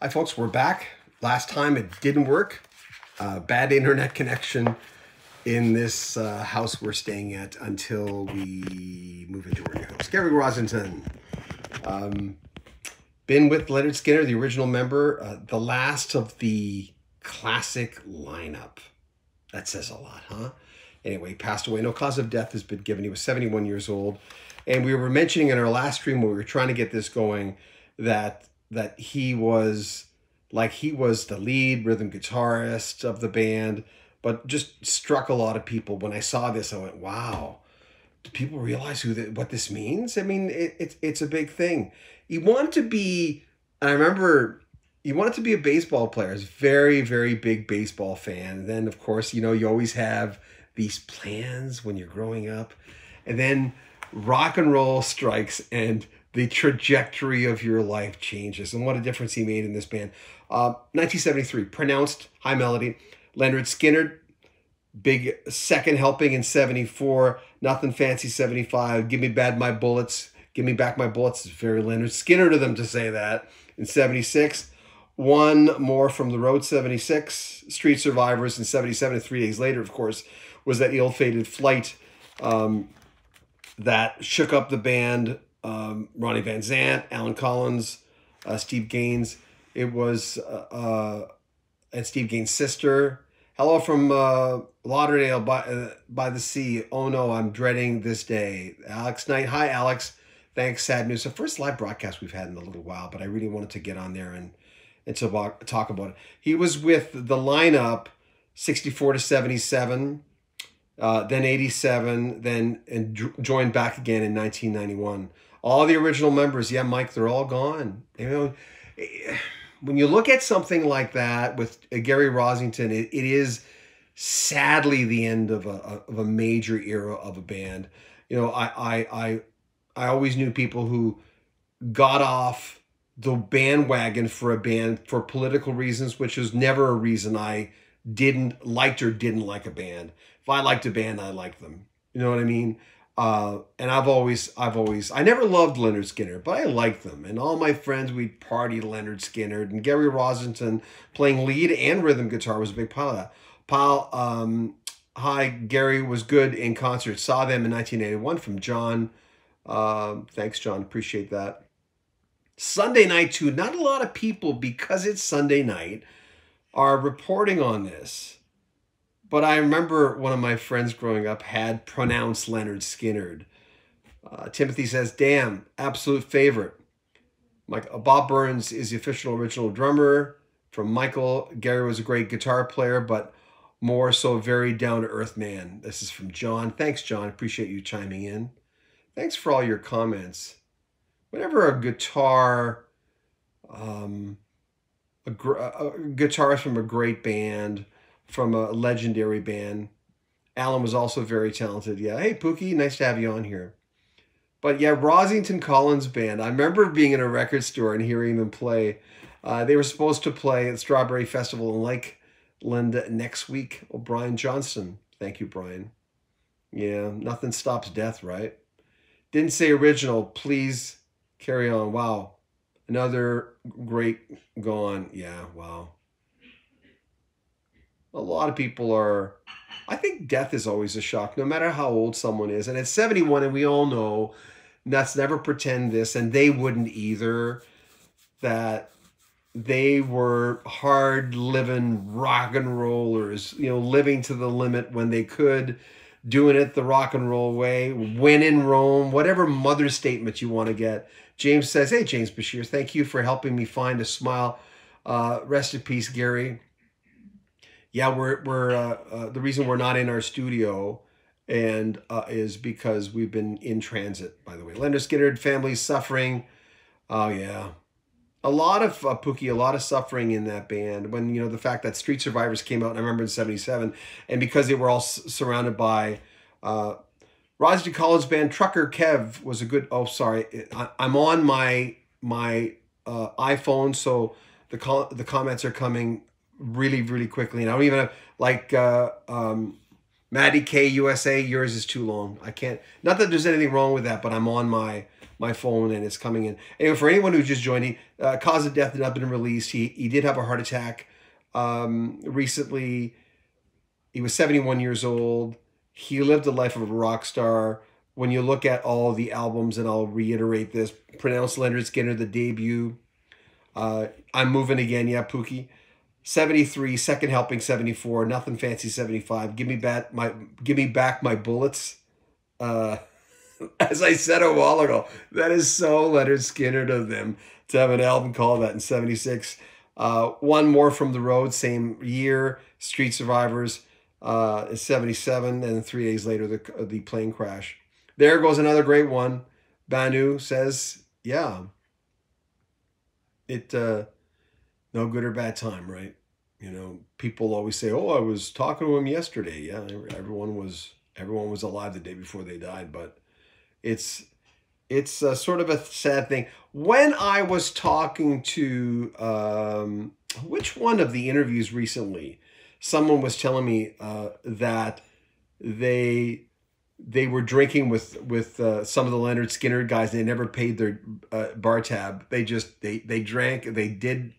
Hi, folks. We're back. Last time it didn't work. Uh, bad internet connection in this uh, house we're staying at until we move into our new house. Gary Rossington. Um, been with Lynyrd Skynyrd, the original member, uh, the last of the classic lineup. That says a lot, huh? Anyway, passed away. No cause of death has been given. He was 71 years old. And we were mentioning in our last stream when we were trying to get this going that that he was like he was the lead rhythm guitarist of the band, but just struck a lot of people. When I saw this, I went, "Wow." Do people realize who the, what this means? I mean, it, it's it's a big thing. You want to be, and I remember he wanted to be a baseball player. He's very, very big baseball fan. And then, of course, you know, you always have these plans when you're growing up. And then rock and roll strikes and the trajectory of your life changes. And what a difference he made in this band. Uh, 1973, pronounced high melody. Lynyrd Skynyrd, big second helping in 74. Nothing fancy 75. Give me bad my bullets. Give me back my bullets. It's very Lynyrd Skynyrd of them to say that. In 76, one more from the road 76. Street Survivors in 77. And three days later, of course, was that ill-fated flight um, that shook up the band um, Ronnie Van Zant, Allen Collins, uh, Steve Gaines. It was uh, uh, and Steve Gaines' sister. Hello from uh, Lauderdale by uh, by the sea. Oh no, I'm dreading this day. Alex Knight. Hi, Alex. Thanks. Sad news. The first live broadcast we've had in a little while, but I really wanted to get on there and and to talk about it. He was with the lineup, sixty four to seventy seven. Uh, then 87, then and joined back again in 1991 all the original members, yeah, Mike, they're all gone. You know, when you look at something like that with uh, Gary Rossington, it, it is sadly the end of a of a major era of a band. You know, I I I I always knew people who got off the bandwagon for a band for political reasons, which was never a reason I didn't liked or didn't like a band. If I liked a band, I liked them. You know what I mean? Uh, and I've always, I've always, I never loved Lynyrd Skynyrd, but I liked them. And all my friends, we'd party Lynyrd Skynyrd. And Gary Rossington playing lead and rhythm guitar was a big part of that. Paul, um, hi, Gary was good in concert. Saw them in 1981 from John. Uh, thanks, John. Appreciate that. Sunday night, too. Not a lot of people, because it's Sunday night, are reporting on this. But I remember one of my friends growing up had pronounced Lynyrd Skynyrd. Uh, Timothy says, damn, absolute favorite. Mike, uh, Bob Burns is the official original drummer. From Michael, Gary was a great guitar player, but more so very down to earth man. This is from John. Thanks, John. Appreciate you chiming in. Thanks for all your comments. Whenever a guitar, um, a, a guitarist from a great band, from a legendary band. Allen was also very talented. Yeah. Hey, Pookie, nice to have you on here. But yeah, Rossington Collins Band. I remember being in a record store and hearing them play. Uh, they were supposed to play at Strawberry Festival in Lake Linda next week. Brian Johnston. Thank you, Brian. Yeah, nothing stops death, right? Didn't say original. Please carry on. Wow. Another great gone. Yeah, wow a lot of people are I think death is always a shock, no matter how old someone is. And at 71, and we all know, let's never pretend this, and they wouldn't either, that they were hard living rock and rollers, you know, living to the limit when they could, doing it the rock and roll way, when in Rome, whatever mother statement you want to get. James says, Hey, James Bashir, thank you for helping me find a smile. Uh, rest in peace, Gary yeah, we're we're uh, uh, the reason we're not in our studio and uh, is because we've been in transit. By the way, Lynyrd Skynyrd family suffering. Oh yeah, a lot of uh, Pookie, a lot of suffering in that band. When you know the fact that Street Survivors came out, I remember in '77, and because they were all surrounded by. Uh, Roger Collins band Trucker Kev was a good. Oh, sorry, I, am on my my uh, iPhone, so the co- the comments are coming really, really quickly. And I don't even have, like, uh, um, Maddie K USA, yours is too long. I can't, not that there's anything wrong with that, but I'm on my, my phone and it's coming in. Anyway, for anyone who's just joining, uh, cause of death had not been released. He he did have a heart attack um, recently. He was 71 years old. He lived the life of a rock star. When you look at all the albums, and I'll reiterate this, pronounce Lynyrd Skynyrd, the debut. Uh, I'm moving again, yeah, Pookie. 73, second helping 74, nothing fancy 75. Give me back my give me back my bullets. Uh as I said a while ago, that is so Lynyrd Skynyrd of them to have an album called that in 76. Uh, one more from the road, same year, Street Survivors, uh, 77, and three days later, the, the plane crash. There goes another great one. Banu says, yeah, it, uh, no good or bad time, right? You know, people always say, oh, I was talking to him yesterday. Yeah, everyone was, everyone was alive the day before they died, but it's it's a sort of a sad thing. When I was talking to um, which one of the interviews recently, someone was telling me uh, that they they were drinking with with uh, some of the Lynyrd Skynyrd guys. They never paid their uh, bar tab. They just they they drank. They did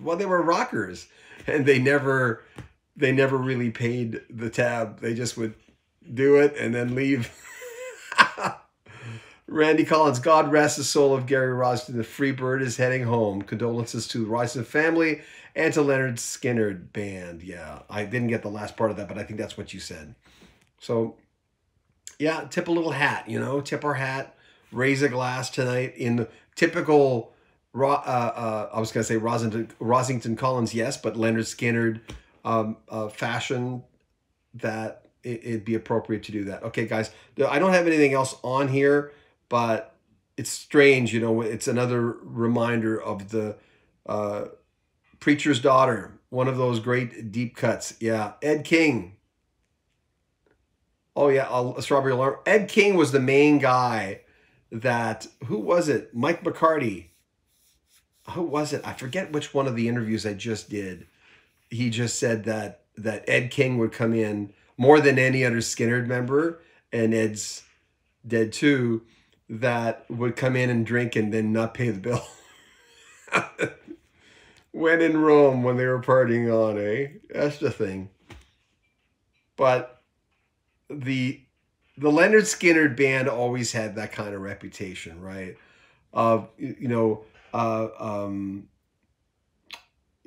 well. They were rockers, and they never they never really paid the tab. They just would do it and then leave. Randy Collins, God rest the soul of Gary Rossington. The free bird is heading home. Condolences to the Rossington family and to Lynyrd Skynyrd band. Yeah, I didn't get the last part of that, but I think that's what you said. So, yeah, tip a little hat, you know, tip our hat, raise a glass tonight in the typical, uh, uh, I was going to say Rossington, Rossington Collins, yes, but Lynyrd Skynyrd um, uh, fashion that it, it'd be appropriate to do that. Okay, guys, I don't have anything else on here but it's strange, you know, it's another reminder of the uh, preacher's daughter, one of those great deep cuts. Yeah, Ed King. Oh yeah, a Strawberry Alarm. Ed King was the main guy that who was it? Mike McCarty. Who was it? I forget which one of the interviews I just did. He just said that that Ed King would come in more than any other Skynyrd member, and Ed's dead too that would come in and drink and then not pay the bill. when in Rome, when they were partying on, eh? That's the thing. But the the Lynyrd Skynyrd band always had that kind of reputation, right? Of you know, uh, um,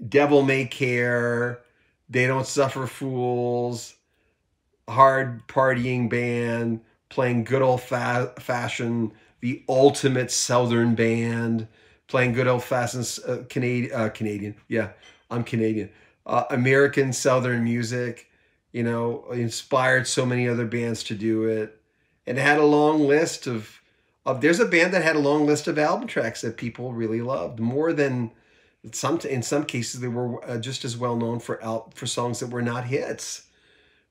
devil may care, they don't suffer fools, hard partying band playing good old fa- fashioned, the ultimate Southern band, playing good old fashioned uh, Canadian, uh, Canadian, yeah, I'm Canadian, uh, American Southern music, you know, inspired so many other bands to do it. And had a long list of, of there's a band that had a long list of album tracks that people really loved more than some in some cases they were uh, just as well known for out for songs that were not hits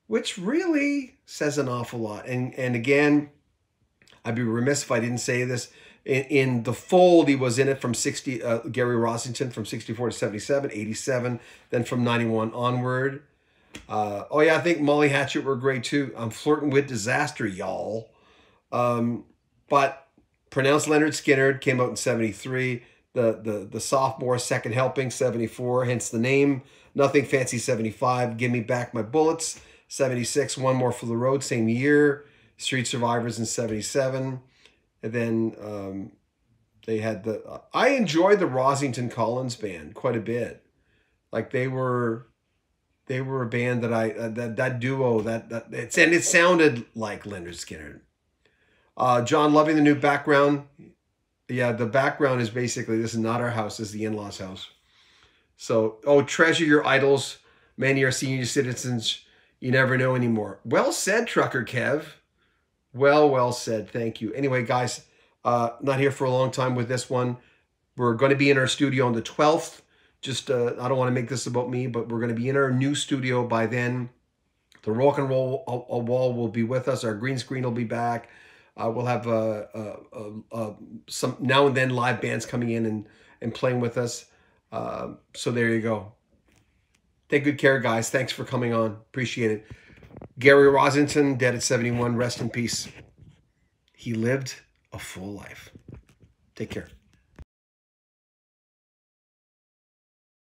which really says an awful lot. And and again, I'd be remiss if I didn't say this. In, in the fold, he was in it from 60, uh, Gary Rossington from 64 to 77, 87, then from 91 onward. Uh, oh, yeah, I think Molly Hatchet were great too. I'm flirting with disaster, y'all. Um, but pronounced Lynyrd Skynyrd came out in 73. The, the, the sophomore second helping, 74, hence the name. Nothing Fancy, 75. Give Me Back My Bullets, 76, One More for the Road, same year. Street Survivors in 77. And then um, they had the. I enjoyed the Rossington Collins band quite a bit. Like they were. They were a band that I uh, that that duo that that it's and it sounded like Leonard Skynyrd. Uh, John loving the new background. Yeah, the background is basically this is not our house. This is the in-laws house. So, oh, treasure your idols. Many are senior citizens you never know anymore. Well said, Trucker Kev. Well, well said. Thank you. Anyway, guys, uh, not here for a long time with this one. We're going to be in our studio on the 12th. Just, uh, I don't want to make this about me, but we're going to be in our new studio by then. The rock and roll a, a wall will be with us. Our green screen will be back. Uh, we'll have uh, uh, uh, uh some now and then live bands coming in and, and playing with us. Uh, so there you go. Take good care, guys. Thanks for coming on. Appreciate it. Gary Rossington, dead at 71. Rest in peace. He lived a full life. Take care.